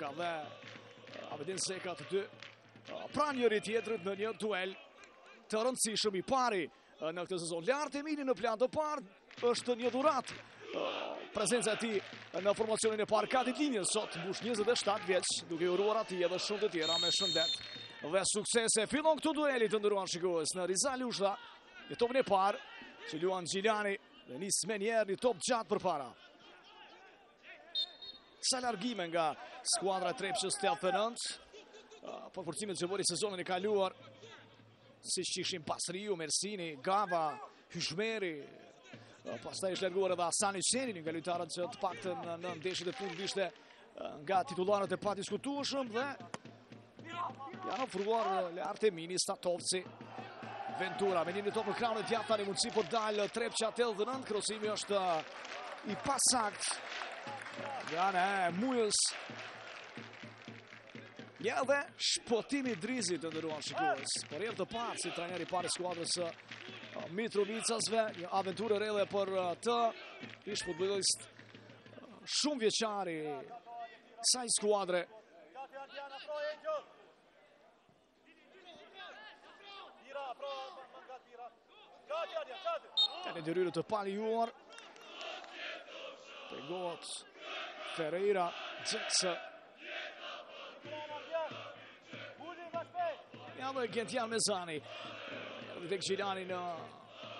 Ka dhe Abedin Seka të dy pranë njëri-tjetrit në një duel të rëndësishëm, i pari në këtë sezon. Lart Emini në plan të parë, është një dhuratë prezenca e tij në formacionin e parë ka ditëlindjen, sot mbush 27 vjeç, duke i uruar atij edhe shumë të tjera me shëndet dhe suksese. Fillon këtu dueli, të nderuar shikues, në Riza Lushta, me topin e parë që luan Gjilani dhe nis menjëherë një top i gjatë përpara. Sa largime nga skuadra e Trepçës '89. Ah, përforcimet që bëri sezonin e kaluar, siç ishin Basriu, Mersini, Gava, Hyshmeri, ah, pastaj është larguar edhe Hasan Hyseni, nga lujtarët që të paktën, në ndeshjet e fundit, ishte ah, nga titullarët e padiskutueshëm dhe Janë afruar Lart Emini, Statovci. Ventura me një një top në krahun e djathtë, tani mundësi për të dalë Trepça '89. Krosimi është i pasakt. Ja, i Mujës. Ja dhe Shpëtim Idrizi, të nderuar shikues. Për herë të parë si trajner i parë i skuadrës uh, mitrovicase. Një aventurë e re dhe për uh, të. Ish-futbollist uh, shumëvjeçar i kësaj skuadre. Ka një ndërhyrje të palejuar. Bie Ferreira Jackson. Ja dhe Gentian Mezani. Erdhi te Gjilani në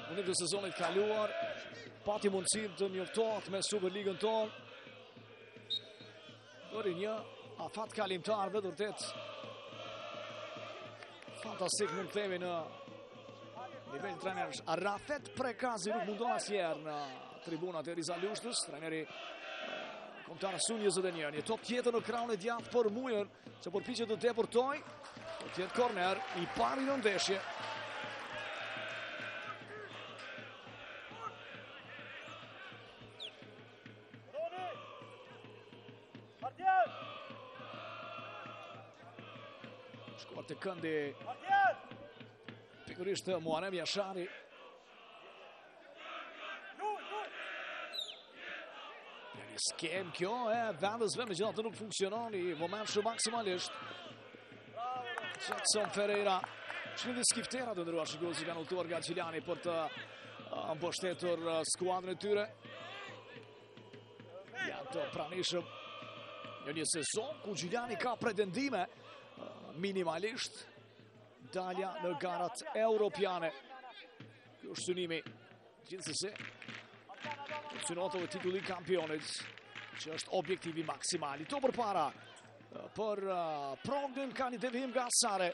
fundin të sezonit të kaluar. Pati mundësi të njoftohet me Superligën tonë. Për një afat kalimtar vërtet fantastik mund të themi në nivel trajnerësh. Rafet Prekazi nuk mungon asnjëherë në tribunat e Riza Lushtës, trajneri i Kombëtares U21. Një top tjetër në krahun e djathtë për Mujën, që përpiqet të depërtojë. Do të jetë korner, i pari në ndeshje Shkuar te këndi pikërisht Muharrem Jashari. Një skemë kjo e vendasve, megjithatë nuk funksionon, një moment shumë maksimalisht Jackson Ferreira. Shumë edhe Skiftera, të nderuar shikues, që kanë udhëtuar nga Gjilani për të mbështetur skuadrën e tyre. Janë të pranishëm në një sezon ku Gjilani ka pretendime, minimalisht dalja në garat europiane. Ky është synimi Gjithsesi, synohet edhe titulli i kampionit, që është objektivi maksimali. Top përpara, për uh, Prognin ka një devijim nga Sare.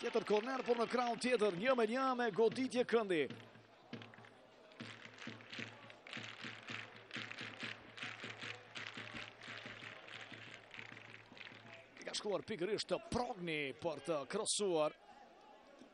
Tjetër korner, por në krahun tjetër, një me një me goditje këndi. Ka shkuar pikërisht te Progni për të krosuar.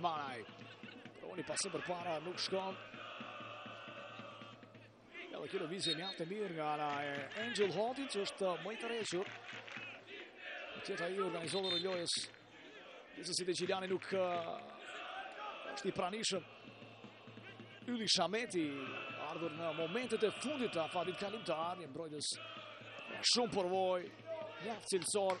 Manaj. Roni, pasimi përpara nuk shkon. Edhe kjo lëvizje mjaft e mirë nga ana e Engjëll Hotit që është më i tërhequr. Të jetë ai organizator i lojës. Nëse si të Gjiliani nuk është i pranishëm. Ylli Shameti i ardhur në momentet e fundit të afatit kalimtar, një mbrojtës shumë përvojë, mjaft cilësor,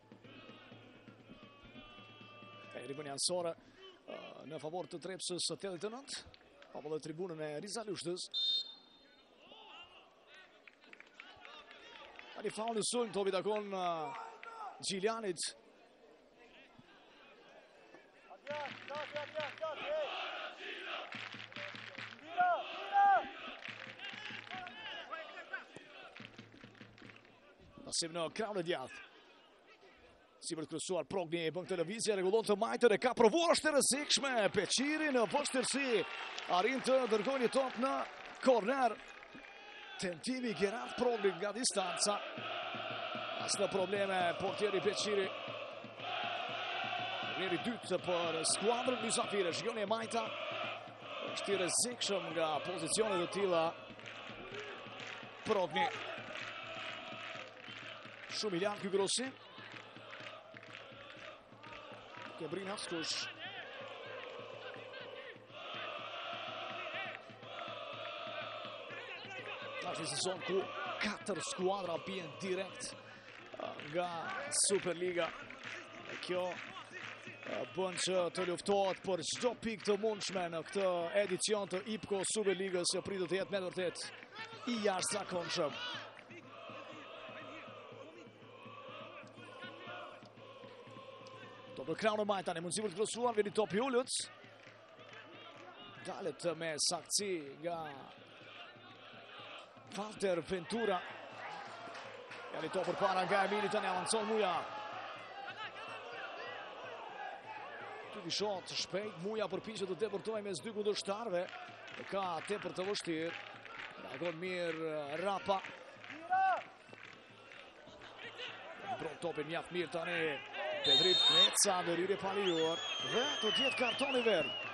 E rivënie anësore në favor të Trepçës tetëdhjetë e nëntë. Apo dhe tribunat e Riza Lushtës. Tani faull në sulm, topi i takon Gjiljanit. Pasim në krahun e djathë. Si për të krosuar Progni e bën këtë lëvizje, rregullon të majtën e ka provuar, është i rrezikshëm. Beqiri në vështirësi, arrin të dërgojë një top në korner. Tentim i Gerhard Prognit nga distanca. Pak në probleme, portieri Beqiri. Korneri i dytë për skuadrën mysafire, i shkon e majta. është i rrezikshëm nga pozicione të tilla. Progni. Shumë i lartë ky krosim. Që s'e arrin askush. Është një sezon ku 4 skuadra bien direkt nga Superliga. Kjo bën që të luftohet për çdo pikë të mundshme në këtë edicion të IPKO Superligës që pritet të jetë me të vërtetë i jashtëzakonshëm. Top në krahun e majtë tani, mundësi për të krosuar, vjen një top i ulët. Dalet me saktësi nga Valter Ventura. Ja një top përpara nga Emini tani, avancon Muja. Largësi shumë, shpejt, Muja përpiqet të depërtojë mes dy kundërshtarëve. Ka tepër të vështirë. Reagon mirë Rapa. Mbron topin mjaft mirë tani. Bedri Greca ndërhyrje e palejuar. Dhe të jetë karton i verdhë.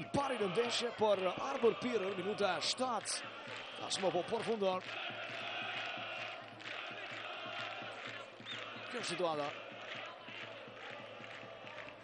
I pari në ndeshje për Arbër Pirën, minuta 7. Tashmo po përfundon. Kjo situata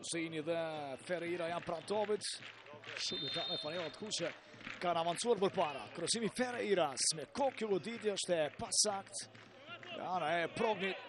Husejni dhe Ferreira janë pranë topit. Shumë fanella të kuqe. Kanë avancuar përpara. Krosimi Ferreira me kokë kjo goditje është e pasaktë. Ana e Prokshit.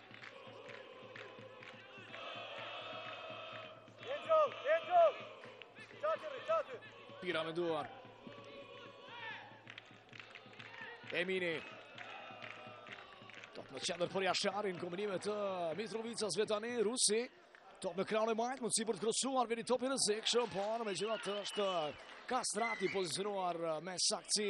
Pira me duar. Emini. Top në qendër për jasharin, kombinime te Mitrovica, Svetani, Rusi. Top në krahun e majtë, mundësi për të krosuar, vjen topi i rrezikshëm, por megjithatë është Kastrati pozicionuar me saktësi.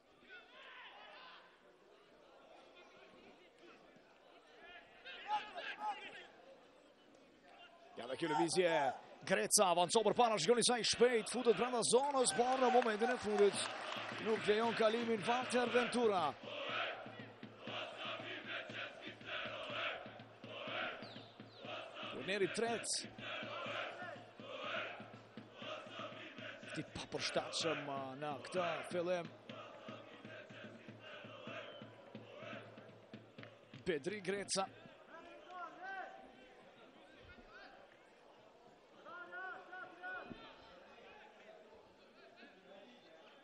Ja dhe kjo lëvizje, Greca avancon përpara, shikoni sa i shpejtë, futet brenda zonës, por në momentin e fundit nuk lejon kalimin Walter Ventura. Korneri tretë. Ti papërshtatshëm në këtë fillim. Bedri Greca.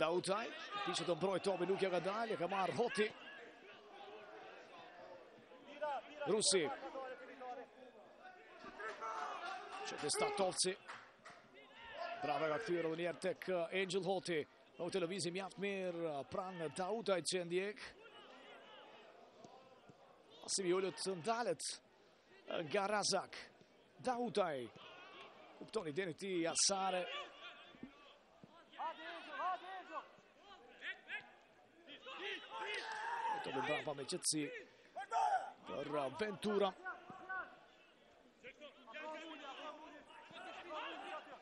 Dautaj, do që të mbrojë topin nuk ia ka dalë, e ka marrë Hoti. Rusi. Te Statovci. Bravo e ka kthyer edhe njëherë tek uh, Engjëll Hoti. Kjo lëvizje mjaft mirë uh, pranë Dautajt që ndjek. Asim Jullët të ndalet Nga Razak, Dautaj, kuptoni deri ti Asare. Top prapa me qetësi për uh, Ventura.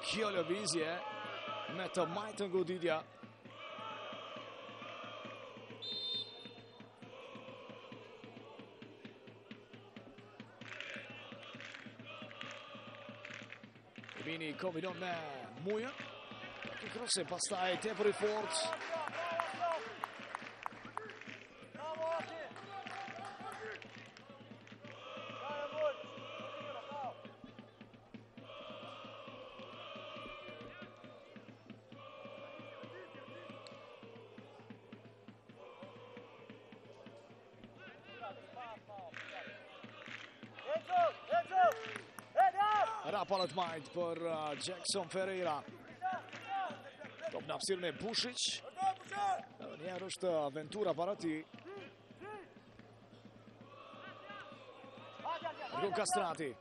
Kjo lëvizje me të majtën goditja. Vini kombinon me Muja. Një krosim pastaj tepër i fortë. Rapa në të majtë për uh, Jackson Ferreira. Top në hapësirën e Bushiqit. edhe një herë është Ventura para tij. Kastrati.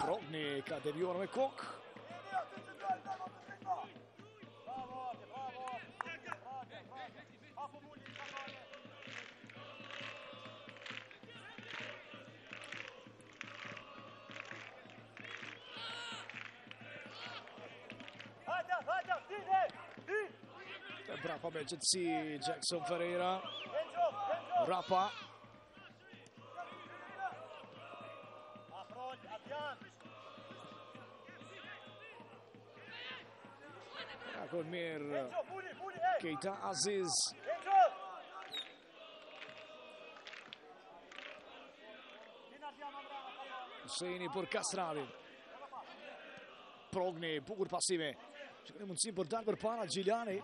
Progni ka devijuar me kokë. Rapa me gjithsesi Jackson Ferreira Rapa Reagon mirë Kejta Aziz Kejta Aziz Husejni për Kastratin. Progni, bukur pasimi. Që ka një mundësi për të dalë përpara Gjiljani.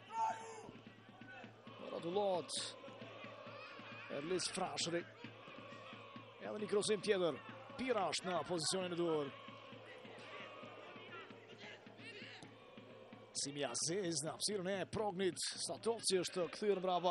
Radulloviq. Erlis Frashëri. Edhe një krosim tjetër. Pira është në pozicionin e duhur. Pasimi Aziz në hapësirën e Prognit. Statovci është kthyer prapa.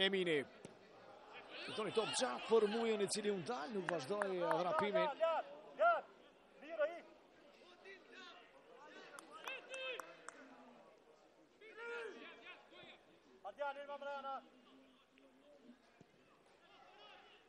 Emini. tenton një top të gjatë për Mujën i cili u ndal, nuk vazhdoi vrapimin.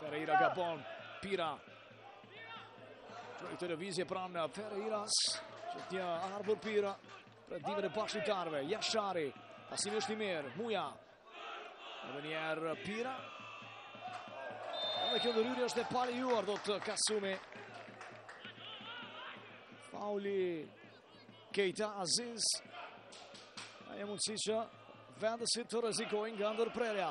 Ferreira gabon, Pira. Kjo lëvizje pranë Ferreiras, që t'ia hedhë Arbër Pira, përdi ven e bashkëlojtarëve, Jashari, pasimi është i mirë, Muja, Edhe një herë Pira. Edhe kjo ndërhyrje është e palejuar ndaj Kasumit. Faulli Keita Aziz. Ajo mundësi që vendësit të rrezikojnë nga ndërprerja.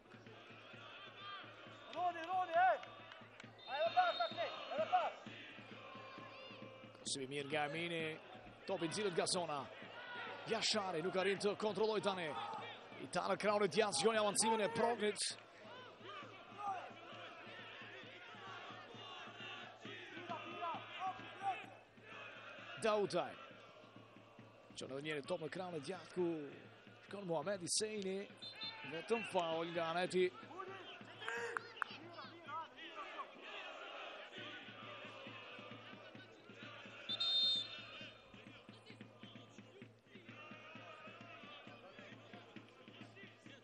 Roni, Roni, e! Ajo pas, ta këtej, edhe pas! Krosimi mirë nga Amini, topi në cilin del nga zona. Jashari nuk arrin të kontrollojë tani. I tëri në krahun e djathtë, shkon avancimi i Prognit. Dautaj. Që në një herë topi në krahun e djathtë ku shkon Muhamed Hyseni. Vetëm faull nga aneti.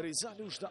Riza Lushta.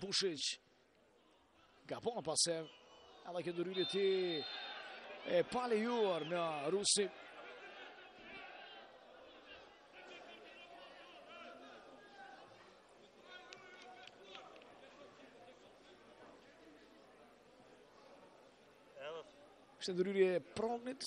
Bushiq. Gabon në pasim. Edhe kjo ndërhyrje e tij e palejuar nga Rusi. Është ndërhyrje e Prognit.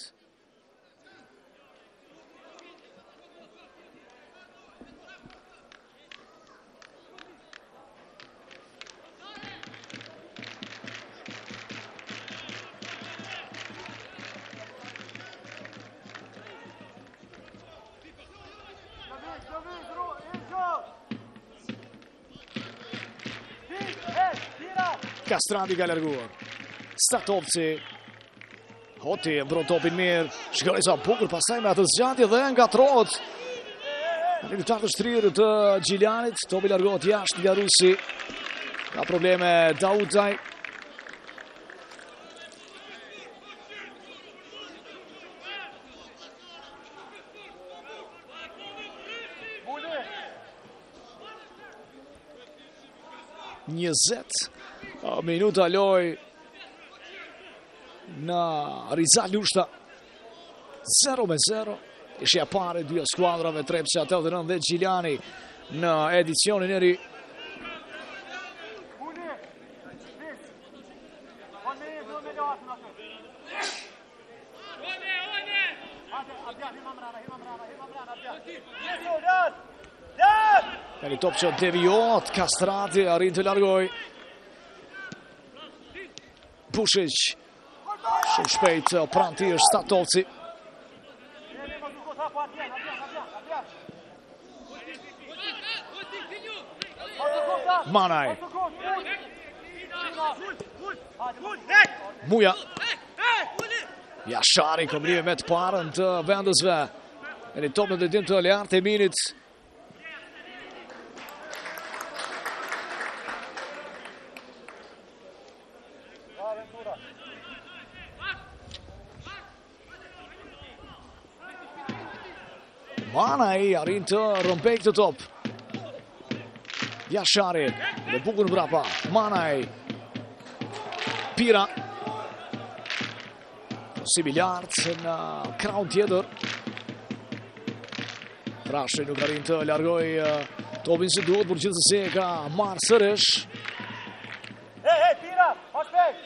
Kastrati ka larguar. Statovci. Hoti e mbron topin mirë. Shiko sa bukur pastaj me atë zgjatje dhe ngatërrohet. Një lojtar të shtrirë të Gjiljanit. Topi largohet jashtë nga Rusi. Ka probleme Dautaj. Njëzet minuta lojë në Riza Lushta. 0 me 0. Ndeshja e parë dy skuadrave Trepça tetëdhjetë e nëntë dhe Gjilani në edicionin e ri. Një top që devijon, Kastrati arrin të largojë. Pushiq, shumë shpejt, pranë tij është Statovci. Manaj. Muja. Jashari kombinime me të parën të vendasve. E një top në drejtim të Leart Eminit. Manaj arrin të rrëmbejë këtë top. Jashari, bukur mbrapa, Manaj. Pira. Pasim i lartë në krahun tjetër. Trashi nuk arrin të largojë topin si duhet, por gjithsesi e ka marrë sërish. Hey, hey, Pira, ma shpejt!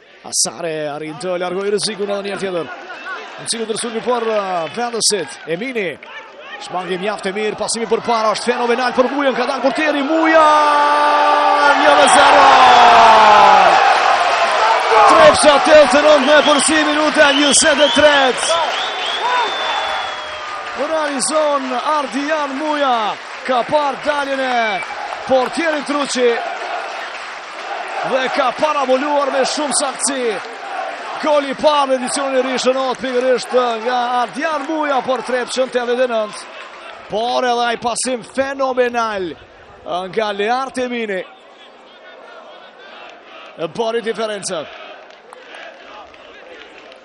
Asare arrin të largojë rrezikun edhe një herë tjetër. Në cikë të rësullë për vendasit, Emini. Shmangie mjaftë e mirë, pasimi përpara, është fenomenal për Mujën, ka dalë portieri, Muja! Një me zero! Trepça tetëdhjetë e nëntë në epërsi, minuta e njëzet e tretë. Realizon Ardian Muja, ka parë daljen e portierit Ruqi, Dhe ka paraboluar me shumë saktësi. Goli i parë në edicionin e ri shënohet pikërisht nga Ardian Muja për Trepçën tetëdhjetë e nëntë. Por edhe ai pasim fenomenal nga Leart Emini bëri diferencën.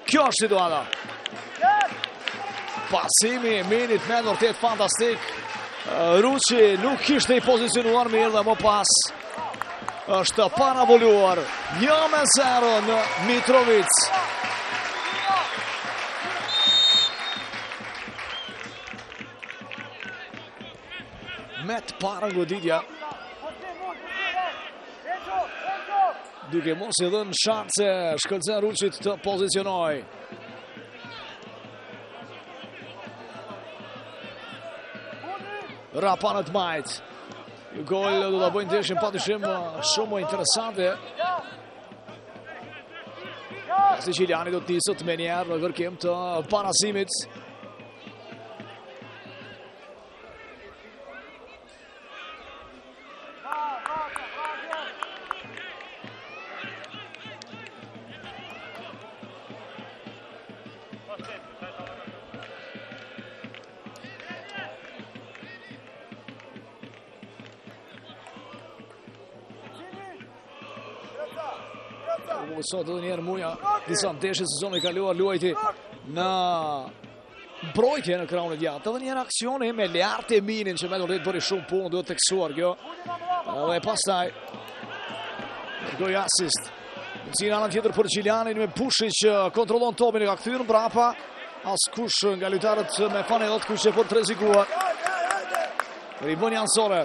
Kjo është situata. Pasimi i Eminit me të vërtetë fantastik. Ruqi nuk ishte i pozicionuar mirë dhe më pas është paraboluar 1-0 në Mitrovicë. Me të parën goditja. Duke mos i dhënë shanse Shkëlzen Ruçit të pozicionoj. Rapa në të majtë. Gol do ta bëjë ndeshjen pa dyshim uh, shumë më interesante. Se Gjilani do të niset menjëherë në kërkim të barazimit. Sot edhe njëherë Muja Disa ndeshje sezonin e kaluar luajti Në Mbrojtje në krahun e djathtë dhe një aksion me Leart Eminin që me do të bëri shumë punë, duhet theksuar kjo. Dhe pastaj Goj asist. Në anën tjetër për Gjilanin me Bushiq që kontrollon topin e ka kthyer mbrapa. Askush nga lojtarët me fanellë të kuqe për të rrezikuar. Rivënie anësore.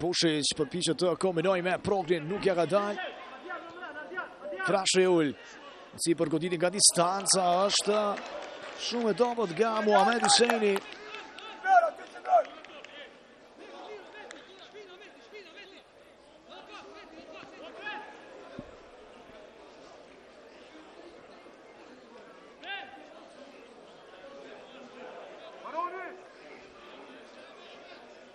Bushiq përpiqet të kombinojë me Prognin, nuk ia ka dalë. Frashi ul. Si për goditje nga distanca është shumë e dobët nga Muhamed Useini.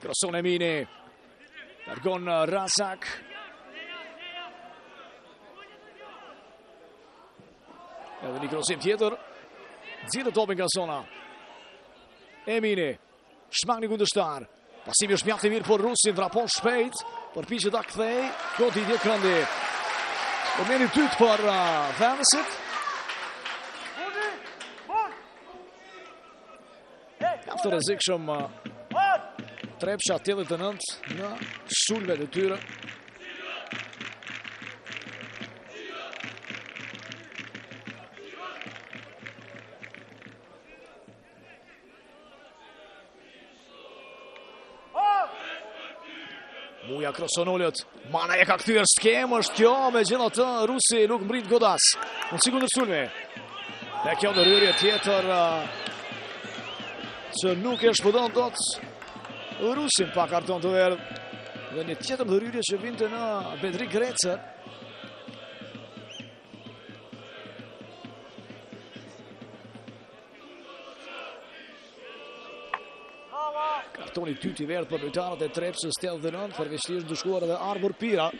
Kroson Emini. Largon uh, Razak. Edhe një krosim tjetër. Nxjerr topin nga zona. Emini. Shmang një kundërshtar. Pasimi është mjaft i mirë, por Rusin vrapon shpejt. Përpiqet ta kthejë, goditje këndi. Për herën e dytë për vendësit. Mjaft të rrezikshëm Trepça tetëdhjetë e nëntë në sulmet e tyre. Muja kroson ulët, Manaj e ka kthyer skemë, është kjo megjithatë Rusi nuk mbrrin të godasë. Në sigur në sulmi. Dhe kjo ndërhyrje tjetër që nuk e shpëton dot Rusin pa karton të verdhë. Dhe një tjetër ndërhyrje që vinte në Bedri Grecën. Kartoni i dytë i verdhë për lojtarët e Trepçës tetëdhjetë e nëntë, përveç tij është ndëshkuar edhe Arbër Pira.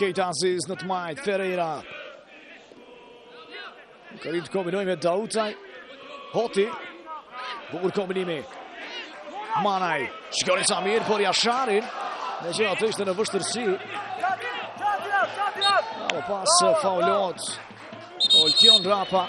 Keita Aziz në të majtë, Ferreira. Arrin të kombinojë me Dautaj. Hoti. Bukur kombinimi. Manaj. Shikoni sa mirë, por Jashari. Megjithatë ishte në vështirësi. Ajo pas eh, faulohet Oltion Rapa.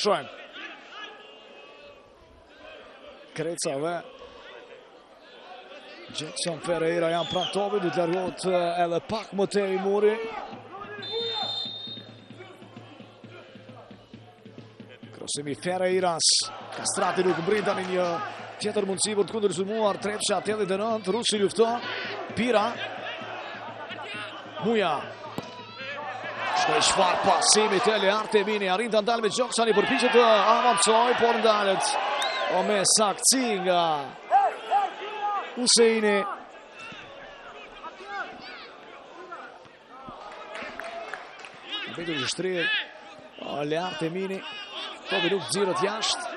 Shohem. Greca dhe Jackson Ferreira janë pranë topit, do të largohet eh, edhe pak më tej muri. Krosimi i Ferreiras, Kastrati nuk mbrrin dhe një një tjetër mundësi për të kundërsulmuar, Trepça tetëdhjetë e nëntë, Rusi lufton, Pira, Muja, Shiko çfarë pasimi te Leart Emini, arrin ta ndalë me gjoks, tani përpiqet të avancojë, por ndalet me saktësi nga Huseini. Mbetet i shtrirë Leart Emini, topi nuk nxirret jashtë,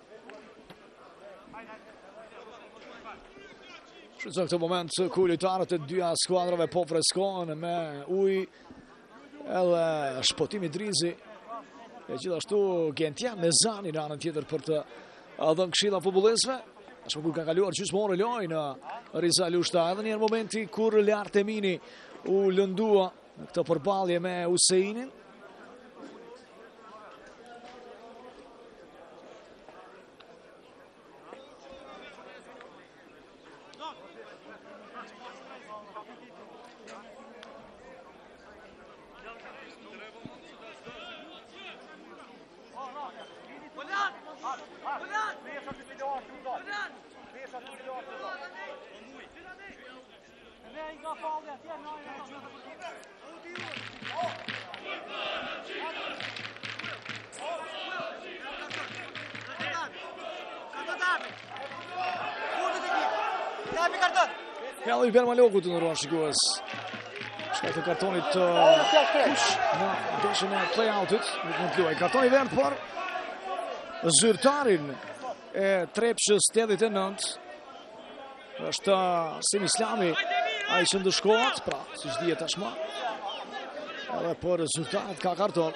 Shfrytëzohet këtë moment ku lojtarët e dyja skuadrave po freskohen me ujë edhe Shpëtim Idrizi e gjithashtu Gentian Mezani në anën tjetër për të dhënë këshilla futbollistëve Tashmë kur ka kaluar gjysmë ore lojë në Riza Lushta edhe njerë momenti kur Leart Emini u lëndua Në këtë përballje me Hyseinin. Penal i bën Maloku të nderuar shikues. Shkak të kartonit të kuq në ndeshjen e play-outit. Nuk mund të luaj. Karton i verdhë për zyrtarin e Trepçës 89. Është Sim Islami, ai që ndëshkohet, pra, siç dihet tashmë. Edhe për zyrtarët ka karton.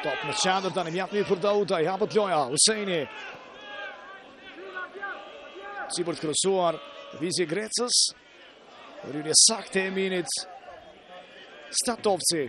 Top në qendër tani mjaft mirë për Dauda, i hapet loja, Hyseini. Sipër të krosuar, Bledi Greca s'arrin e saktë Emini, Statovci.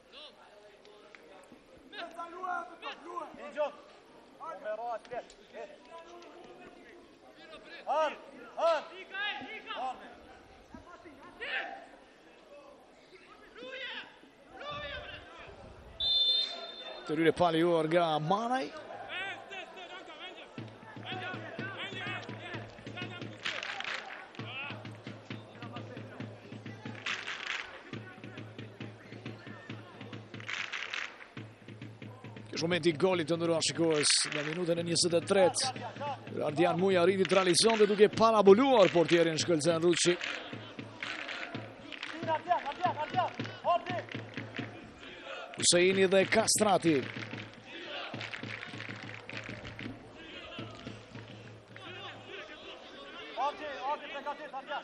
Tërhiqet pa lejuar nga Manaj. Ky është momenti i golit të nderuar shikues në minutën e 23. Ardian Muja arriti të realizonte duke parabuluar portierin Shkëlzen Ruçi. Hyseini dhe Kastrati. Ardi, Ardi, prekatit, Ardian.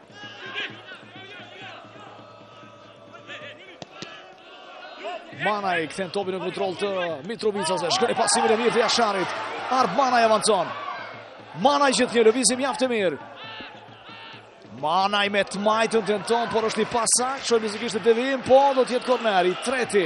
Manaj kthen topin në kontrol të Mitrovicës dhe shkon pasimi i mirë te Jashari. Arb Manaj avancon. Manaj gjithë një lëvizje mjaft e mirë. Manaj me të majtën tenton, por është i pasakt, shoh me siguri devijim, po do të jetë korner i treti.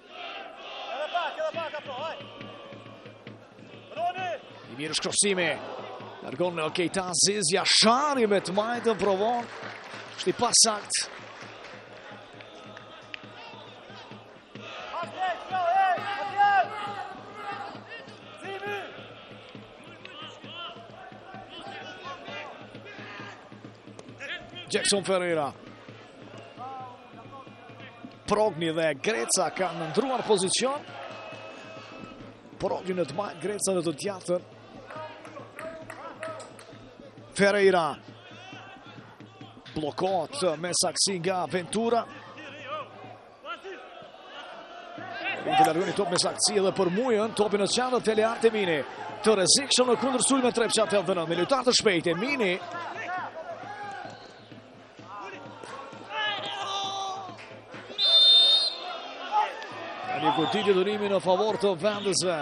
Edhe pak, edhe pak, apro, haj. Roni! I mirë ish krosimi. Largon Keita Aziz, Jashari me të majtën provon. Është i pasakt. Jackson Ferreira. Progni dhe Greca kanë ndërruar pozicion. Progni në të majtë, Greca në të djathtë. Ferreira. Bllokohet me saktësi nga Ventura. Nuk e largon top me saktësi dhe përfundon topi në krah dhe te Leart Emini. Të rrezikshëm në kundërsulme Trepça, sidomos me lojtarë të shpejtë, Emini. Një goditje dënimi në favor të vendasve.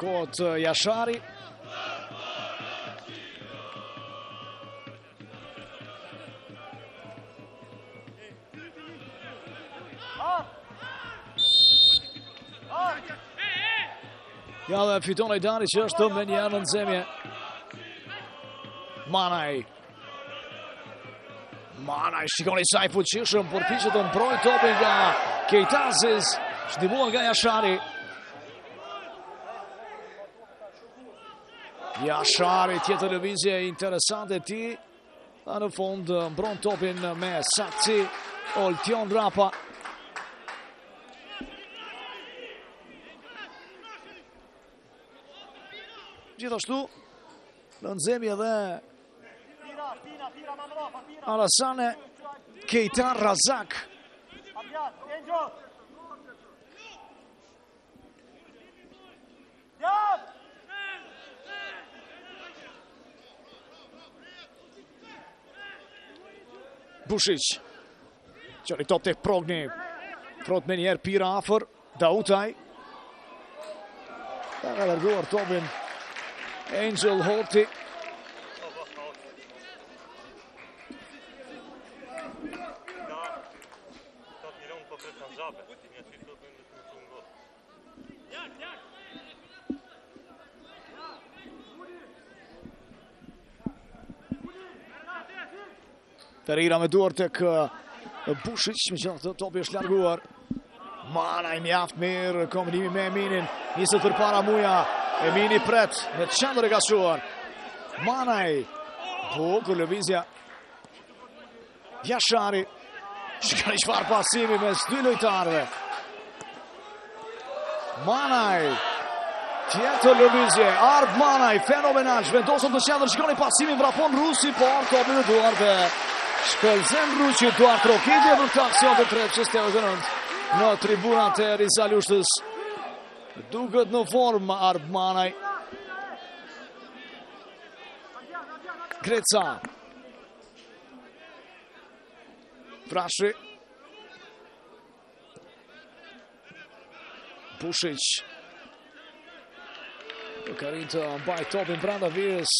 Kot Jashari. Ja dhe Fiton Ademi që është tanimë në nxemje. Manaj. Manaj, shikoni sa i fuqishëm, përpiqet ta mbrojë topin nga Keita Aziz. Devijuar nga Jashari. Jashari, tjetër lëvizje interesante e tij, dhe në fund mbron topin me saktësi, Oltion Rapa. Gjithashtu, në nxemje edhe Alassane Keita Razak. Abjad, Bushic. Që një top të progni. Prot me njerë pira afer. Dautaj. Ta nga lërguar topin. Angel Horti. Ferreira me duar te Bushiq, megjithatë topi është larguar. Manaj mjaft mirë, kombinimi me Eminin, niset përpara Muja, Emini pret, në qendër e ka pasuar. Manaj, bukur lëvizja, Jashari, shkëmbim pasimi mes dy lojtarëve. Manaj, tjetër lëvizje, Arb Manaj, fenomenal, zhvendoset në qendër, shkëmbim pasimi, vrapon Rusi, por topi në duar të Shkëlzen Ruçit, duartrokitje për këtë aksion të trepçasve dhe në në tribunat e Riza Lushtës. Duket në formë Arb Manaj. Greca, Frashëri. Bushiq. Po arrin të mbajë topin brenda vijës.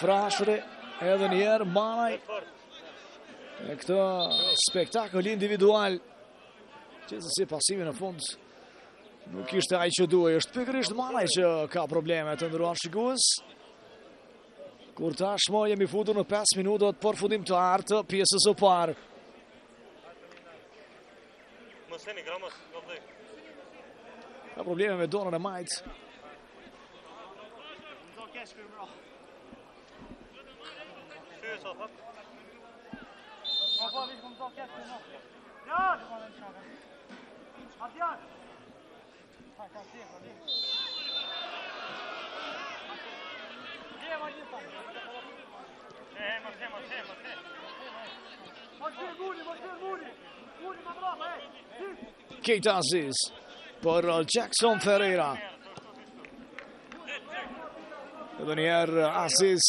Frashëri edhe një herë Manaj. E, këtu spektakl individual. Gjithsesi pasimi në fund. Nuk ishte ai që duhej, është pikërisht Manaj që ka probleme të nderuar shikues. Kur tashmë jemi futur në 5 minutat përfundimtare të pjesës së parë. Mëseni gramës, do të Ka probleme me dorën e majtë. Shqyë, sa thëtë? Ma po, vishë, më të keshë, më të keshë. Keita Aziz për uh, Jackson Ferreira. Edhe një herë uh, Aziz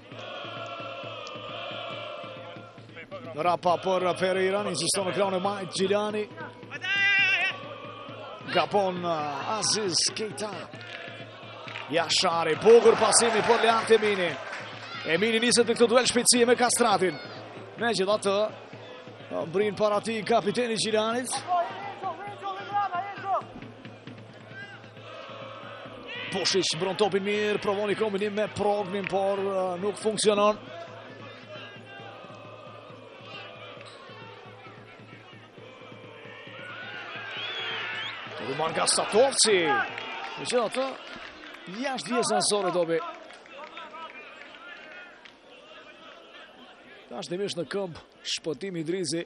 Rrapa për Ferreiran, insiston në krahun e majtë Gjilani. Gabon uh, Aziz Keita. Jashari, bukur pasimi për Leart Emini. Emini niset në këtë duel shpejtësie me Kastratin. Megjithatë, uh, mbërrin para tij kapiteni i Gjilanit. Pozicion, mbron topin mirë, provon një kombinim me Prognin, por uh, nuk funksionon. Rivënia nga Statovci. Megjithatë, jashtë vijës anësore topi. Tashmë në këmbë, Shpëtim Idrizi.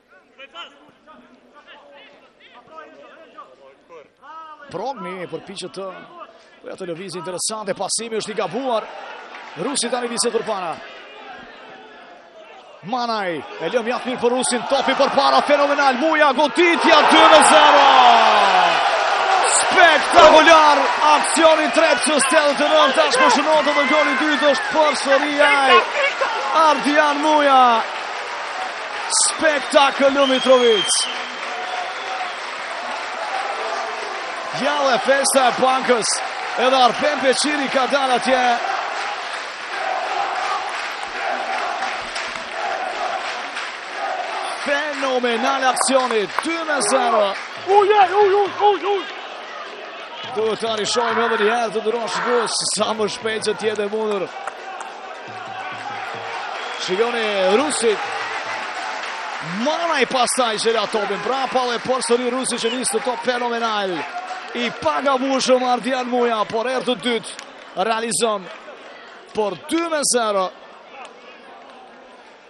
Progni përpiqet të bëjë atë lëvizje interesante pasimi është i gabuar Rusi tani niset përpara Manaj e lë mjaft mirë për Rusin Topi përpara fenomenal Muja goditja 2-0 Spektakular aksioni i Trepçës 89 Tashmë shënohet dhe goli i dytë është përsëri ai Ardian Muja Spektakël në Mitrovicë! Gjallë e festa e bankës, edhe Arben Beqiri ka dalë atje, fenomenal aksioni 2 me 0 Uj, uj, uj, uj, uj Duhet ta rishohim edhe një herë këtë dyndje Sa më shpejt që të jetë e mundur Shikoni Rusin. Manaj pasaj se ç'ia la topin prapa dhe përsëri Rusi që nis këtë top fenomenal. I pagabueshëm Ardian Muja, për herë të dytë realizon. Por 2 me 0.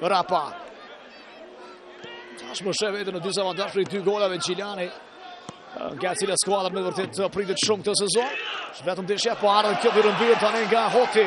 Rrapa. Tashmë e sheh veten në disavantazh prej dy golave Gjilani. Nga e cila skuadër me të vërtetë pritet shumë këtë sezon. Vetëm shtesa po vjen, kjo e bërë tani nga Hoti.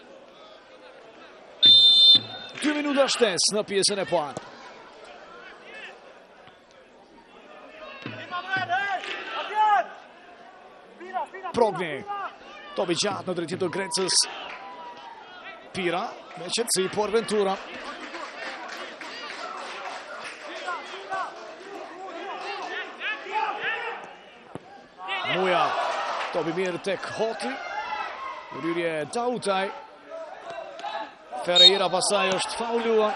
2 minuta shtesë në pjesën e parë. Progni. Topi i gjatë në drejtim të Grecës. Pira, me qetësi për Venturën. Muja, topi mirë tek Hoti. Hyrje Dautaj. Ferreira pas tij është fauluar.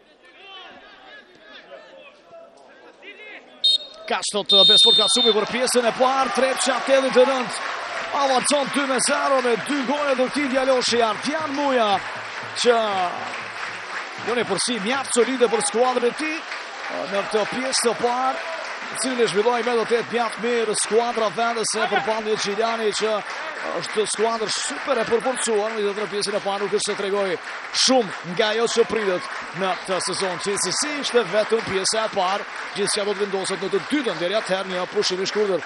Ka shtuar Besfort Kasumi për pjesën e parë, Trepça tetëdhjetë e nëntë. Avancon 2 me 0 me 2 gole të këtij djaloshi Arbnor Muja që po ashtu mjaft solid për skuadrën e tij në këtë pjesë të parë të cilën e zhvilloi me të vërtetë mjaft mirë skuadra vendëse përballë një Gjilani që është skuadrë super e përforcuar mirëpo në pjesën e parë nuk është se tregoi Shumë nga ajo që pritet në këtë sezon gjithsesi ishte vetëm pjesa e parë, gjithçka do të vendoset në të dytën deri atëherë një pushim i shkurtër.